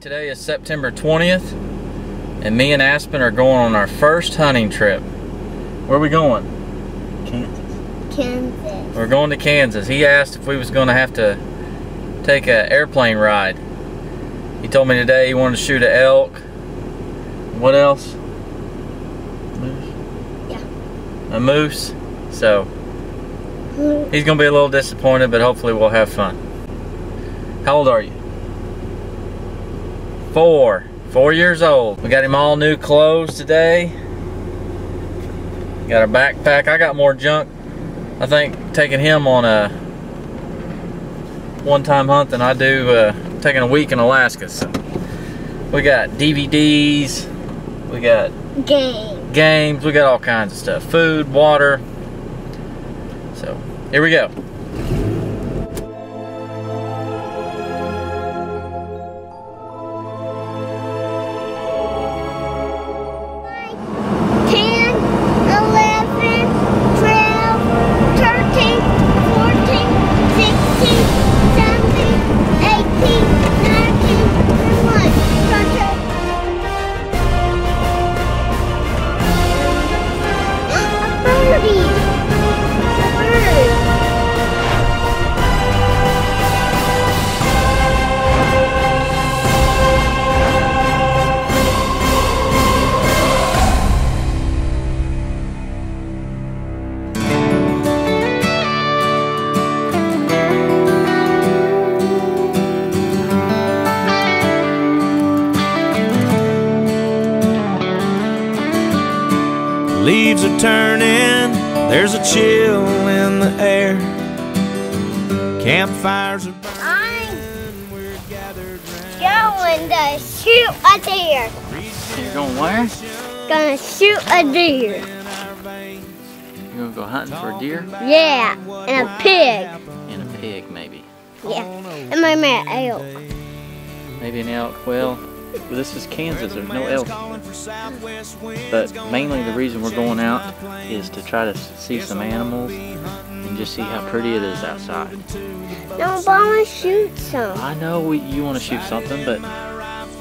Today is September 20th, and me and Aspen are going on our first hunting trip. Where are we going? Kansas. Kansas. We're going to Kansas. He asked if we was going to have to take an airplane ride. He told me today he wanted to shoot an elk. What else? Moose? Yeah. A moose. So, mm-hmm. he's going to be a little disappointed, but hopefully we'll have fun. How old are you? Four. Four years old. We got him all new clothes today. Got a backpack. I got more junk. I think taking him on a one-time hunt than I do uh, taking a week in Alaska. So we got DVDs. We got games. games. We got all kinds of stuff. Food, water. So here we go. Leaves are turning, there's a chill in the air. Campfires are I'm burning, we're gathered round. going to shoot a deer. You're going where? Gonna shoot a deer. in our veins. You're gonna go hunting for a deer Yeah, and a pig. and a pig, maybe. Yeah, and my man elk. Maybe an elk. Well, this is Kansas. There's no Man's elk. calling for southwest winds, But mainly the reason we're going out is to try to see some animals and just see how pretty it is outside. No, but I wanna shoot some. I know we, you want to shoot something, but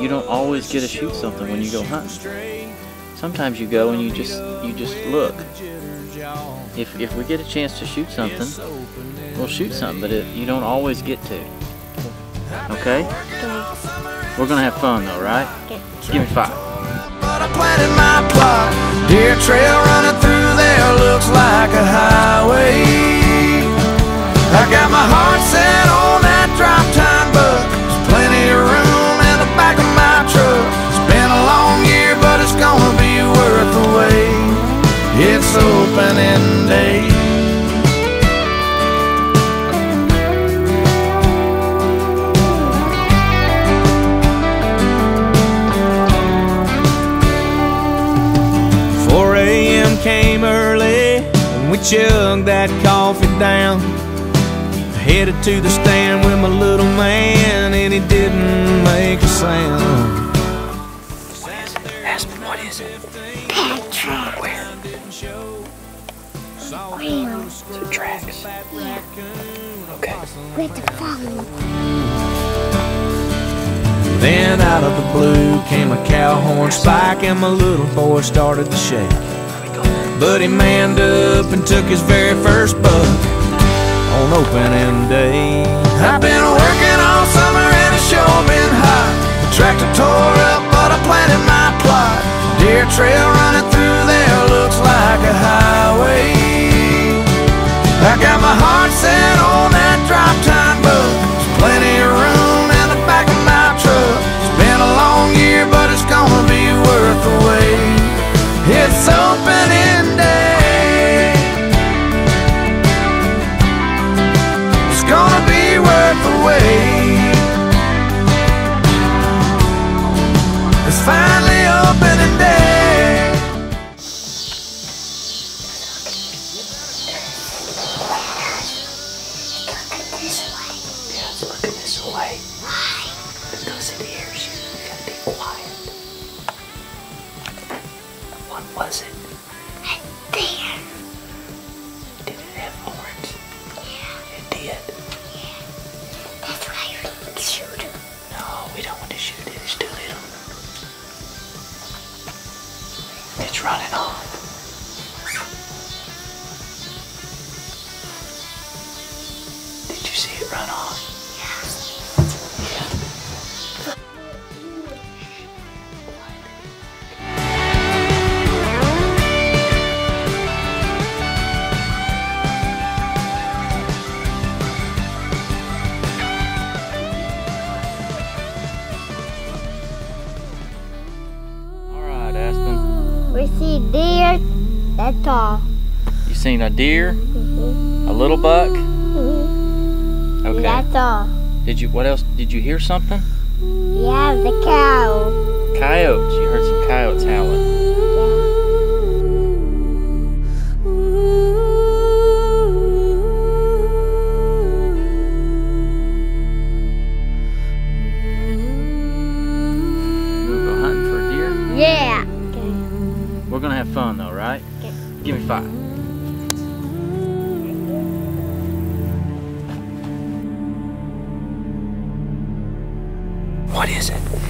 you don't always get to shoot something when you go hunting. Sometimes you go and you just you just look. If if we get a chance to shoot something, we'll shoot something, but it, you don't always get to. Okay? We're gonna have fun though, right? Okay. Give me five. But I planted my plot. Deer trail running through there looks like a highway. I got my heart set on that drop tine buck. There's plenty of room in the back of my truck. It's been a long year, but it's gonna be worth the wait. It's opening day. And we chugged that coffee down. Headed to the stand with my little man, and he didn't make a sound. Aspen, what is it? Patrick. Where? Wow. The tracks. Yeah, Okay. with the phone. Then out of the blue came a cow horn spike, and my little boy started to shake. But he manned up and took his very first buck on opening day. I've been working all summer and it's sure been hot. The tractor tore up, but I planted my plot. Deer trail was it? Did it have horns? Yeah. It did. That's why we shoot it. No, we don't want to shoot it. It's too little. It's running off. All. You seen a deer? A little buck? Okay. That's all. Did you? What else? Did you hear something? Yeah, the cow. Coyotes. You heard some coyotes howling. What is it?